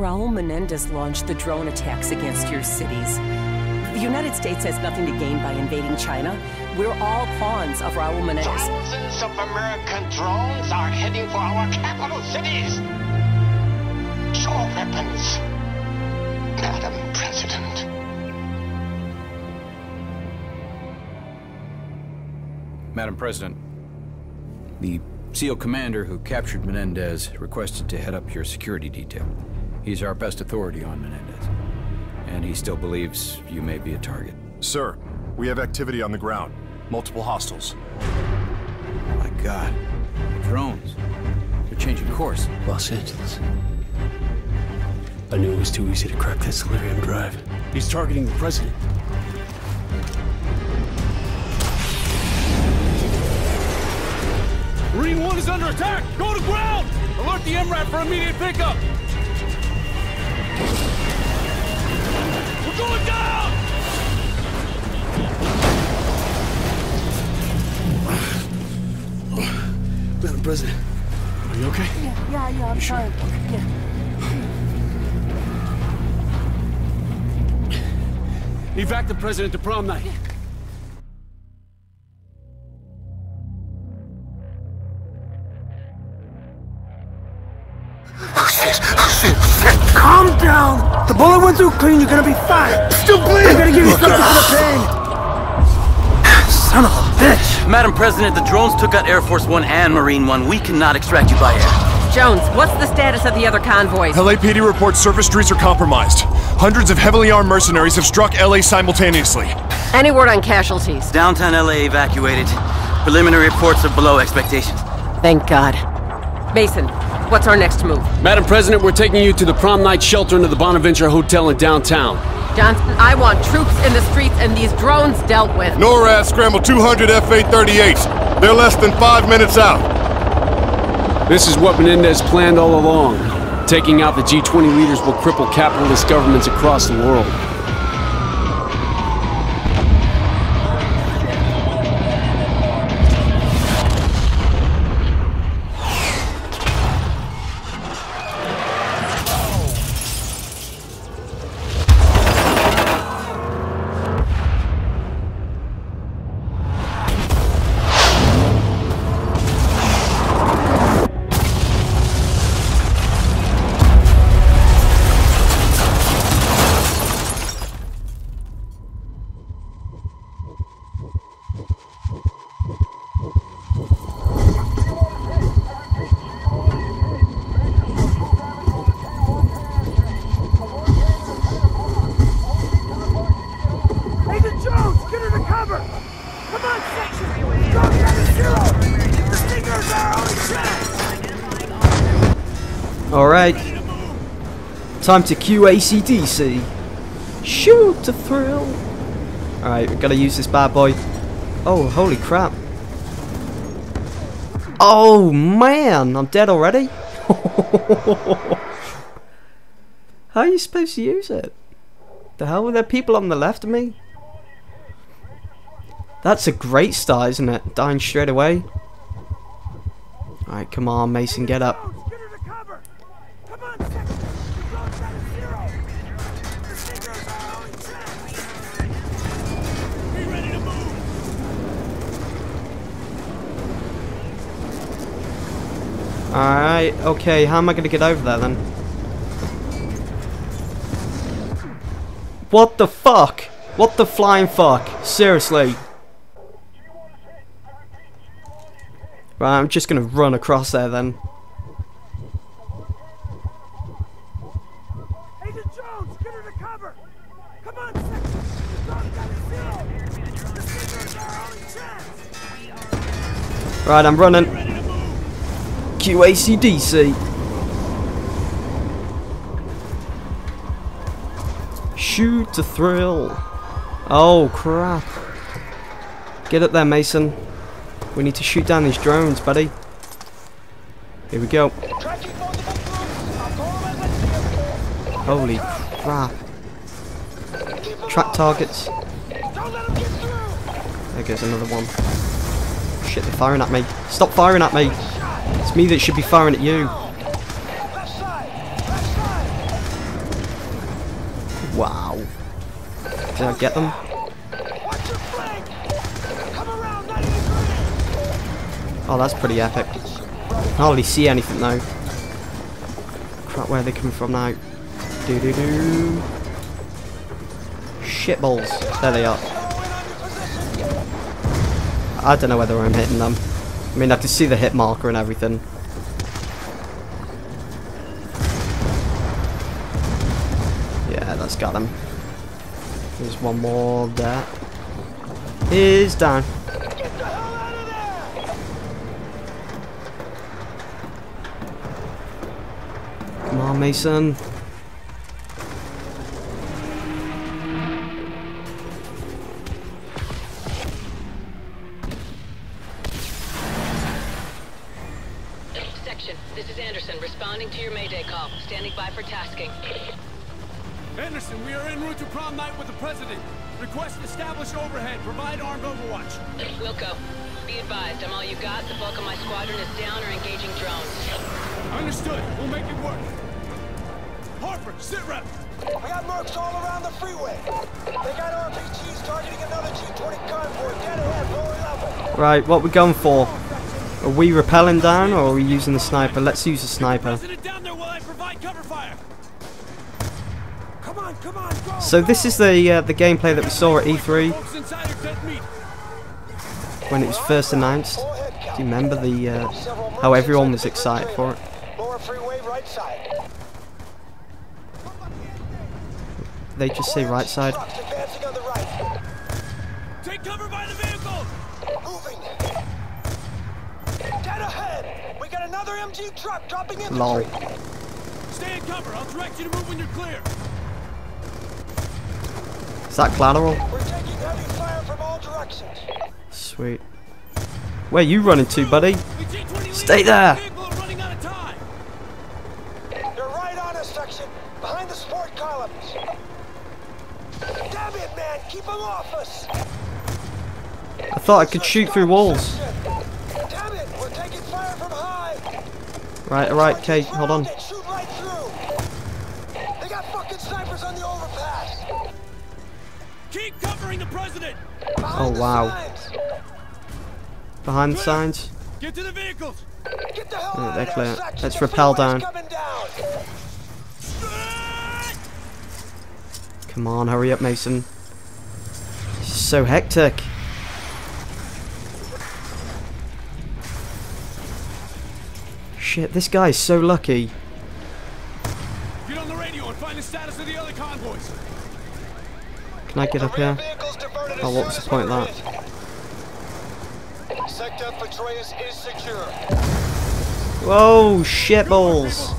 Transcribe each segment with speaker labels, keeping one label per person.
Speaker 1: Raul Menendez launched the drone attacks against your cities. The United States has nothing to gain by invading China. We're all pawns of Raul Menendez.
Speaker 2: Thousands of American drones are heading for our capital cities. Show weapons, Madam President.
Speaker 3: Madam President, the SEAL commander who captured Menendez requested to head up your security detail. He's our best authority on Menendez. And he still believes you may be a target.
Speaker 4: Sir, we have activity on the ground. Multiple hostiles.
Speaker 3: Oh my god. Drones. They're changing course.
Speaker 5: Los Angeles. I knew it was too easy to crack that Celerium drive. He's targeting the president.
Speaker 6: Marine 1 is under attack! Go to ground! Alert the MRAP for immediate pickup! Going down!
Speaker 5: Madam President, are you okay?
Speaker 1: Yeah, yeah, yeah, I'm fine. Yeah.
Speaker 6: Evac the president to prom night.
Speaker 5: Calm down! The bullet went through clean, you're gonna be fine! Still bleeding! I'm gonna give you something for the pain! Son of a bitch!
Speaker 7: Madam President, the drones took out Air Force One and Marine One. We cannot extract you by air.
Speaker 1: Jones, what's the status of the other convoys?
Speaker 4: LAPD reports surface streets are compromised. Hundreds of heavily armed mercenaries have struck LA simultaneously.
Speaker 1: Any word on casualties?
Speaker 7: Downtown LA evacuated. Preliminary reports are below expectations.
Speaker 1: Thank God. Mason, what's our next move?
Speaker 6: Madam President, we're taking you to the prom night shelter into the Bonaventure Hotel in downtown.
Speaker 1: Johnson, I want troops in the streets and these drones dealt with.
Speaker 4: NORAD scrambled 200 F/A-38s. They're less than five minutes out.
Speaker 6: This is what Menendez planned all along. Taking out the G20 leaders will cripple capitalist governments across the world.
Speaker 8: Alright. Time to Cue AC/DC. Shoot to thrill. Alright, we gotta use this bad boy. Oh, holy crap. Oh, man! I'm dead already? How are you supposed to use it? The hell were there people on the left of me? That's a great start, isn't it? Dying straight away. Alright, come on, Mason, get up. Alright, okay, how am I gonna get over there then? What the fuck? What the flying fuck? Seriously. Right, I'm just gonna run across there then.
Speaker 5: Agent Jones, get her to cover! Come on, section! Drop down to zero! The Stingers are our only chance!
Speaker 8: Right, I'm running. Cue AC/DC. Shoot to thrill. Oh crap. Get up there, Mason. We need to shoot down these drones, buddy. Here we go. Holy crap. Track targets. There goes another one. Shit, they're firing at me. Stop firing at me. It's me that should be firing at you. Wow. Did I get them? Oh, that's pretty epic. I hardly see anything though. Crap, where are they coming from now? Do do do. Shit balls. There they are. I don't know whether I'm hitting them. I mean, I can see the hit marker and everything. Yeah, that's got him. There's one more there. He's down. Come on, Mason.
Speaker 6: En route to prom night with the President. Request establish overhead. Provide armed overwatch.
Speaker 9: Wilco, be advised, I'm all you got. The bulk of my squadron is down or engaging drones.
Speaker 6: Understood. We'll make it work. Harper, sit rep.
Speaker 5: We got mercs all around the freeway. They got RPGs targeting another G-20 convoy dead ahead, lower level.
Speaker 8: Right, what we going for? Are we rappelling down or are we using the sniper? Let's use the sniper.
Speaker 6: President down there while I provide cover fire.
Speaker 5: Come on, come on, go!
Speaker 8: So this is the uh, the gameplay that we saw at E3
Speaker 6: Folks inside are dead meat.
Speaker 8: when it was first announced. Do you remember the uh, how everyone was excited for it?
Speaker 5: Lower freeway, right side.
Speaker 8: They just say right side.
Speaker 5: Trucks advancing on the right.
Speaker 6: Take cover by the vehicle.
Speaker 5: Moving. Dead ahead. We got another MG truck dropping infantry.
Speaker 8: Lol.
Speaker 6: Stay in cover. I'll direct you to move when you're clear.
Speaker 8: Is that collateral?
Speaker 5: We're taking heavy fire from all directions.
Speaker 8: Sweet. Where you running to, buddy? Stay there.
Speaker 6: Vehicle are running out of time.
Speaker 5: You're right on us, section. Behind the sport columns. Damn it, man. Keep them off us.
Speaker 8: I thought I could shoot through walls.
Speaker 5: Damn it. We're taking fire from high.
Speaker 8: Right, alright, Kate, hold on.
Speaker 6: Keep covering the president.
Speaker 5: Behind
Speaker 8: Oh, wow.
Speaker 5: signs.
Speaker 8: Behind the signs.
Speaker 6: Get to the vehicles.
Speaker 5: Get the hell
Speaker 8: Oh,
Speaker 5: out
Speaker 8: they're
Speaker 5: of there,
Speaker 8: clear. Let's
Speaker 5: The
Speaker 8: rappel down.
Speaker 5: down.
Speaker 8: Come on, hurry up, Mason. This is so hectic. Shit, this guy's so lucky.
Speaker 6: Get on the radio and find the status of the other convoys.
Speaker 8: Can I get up here? Oh,
Speaker 5: as
Speaker 8: what was the point of
Speaker 5: in. Sector Petraeus is secure.
Speaker 8: Whoa, shitballs.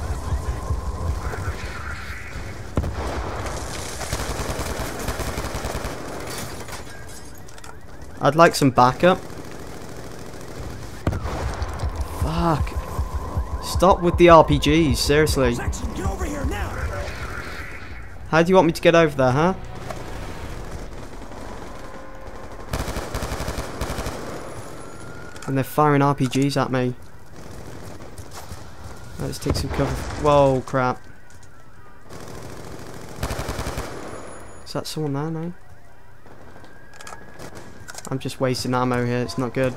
Speaker 8: I'd like some backup. Fuck. Stop with the RPGs, seriously.
Speaker 5: Section, get over here now.
Speaker 8: How do you want me to get over there, huh? And they're firing RPGs at me. Let's take some cover. Whoa, crap. Is that someone there now? I'm just wasting ammo here, it's not good.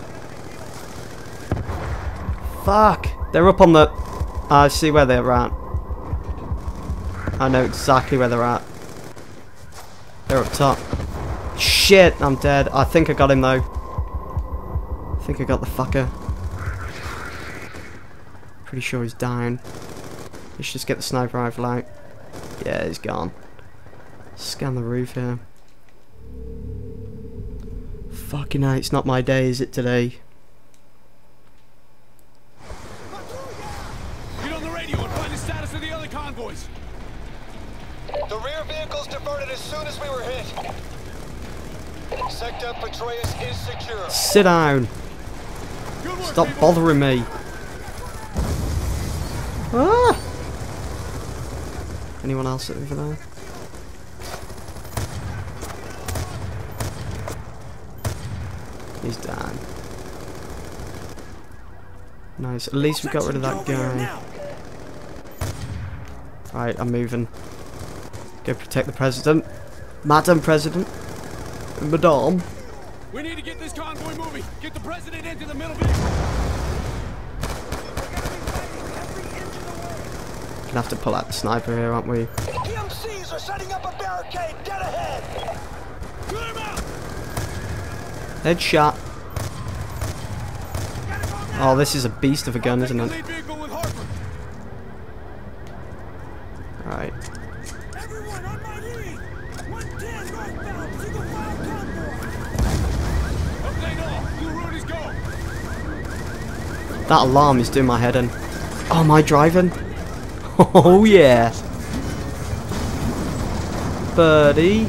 Speaker 8: Fuck! They're up on the... I see where they're at. I know exactly where they're at. They're up top. Shit, I'm dead. I think I got him though. I think I got the fucker. Pretty sure he's down. Let's just get the sniper rifle out. Yeah, he's gone. Scan the roof here. Fucking hell, it's not my day, is it today?
Speaker 6: Get on the radio and find the status of the other convoys.
Speaker 5: The rear vehicles diverted as soon as we were hit. Sector Petraeus is secure.
Speaker 8: Sit down. Stop bothering me. Ah! Anyone else over there? He's down. Nice. At least we got rid of that guy. Alright, I'm moving. Go protect the president. Madam President. Madame.
Speaker 6: We need to get this convoy moving. Get the president into the middle vehicle.
Speaker 8: We're gonna have to pull out the sniper here, aren't we?
Speaker 5: PMCs are setting up a barricade dead ahead.
Speaker 6: Clear him out.
Speaker 8: Headshot. Oh, this is a beast of a gun, isn't it?
Speaker 6: the lead vehicle with Harper.
Speaker 8: Right.
Speaker 5: Everyone on my lead. 110 northbound, single file convoy.
Speaker 6: Update all. Blue road is go.
Speaker 8: That alarm is doing my head in. Oh, am I driving? Oh, yeah. Birdie.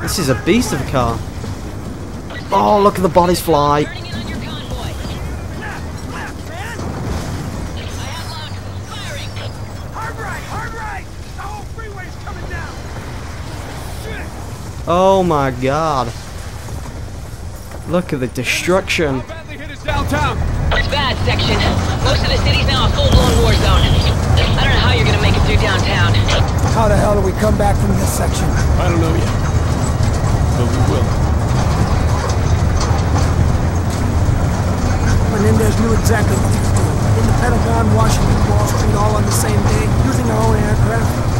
Speaker 8: This is a beast of a car. Oh, look at the bodies fly. Oh my god. Look at the destruction.
Speaker 6: How badly hit is downtown?
Speaker 9: It's bad, section. Most of the city's now a full-blown war zone. I don't know how you're gonna make it through downtown.
Speaker 5: How the hell do we come back from this section?
Speaker 6: I don't know yet. But we will.
Speaker 5: Menendez knew exactly what he was doing. In the Pentagon, Washington, Wall Street, all on the same day, using our own aircraft.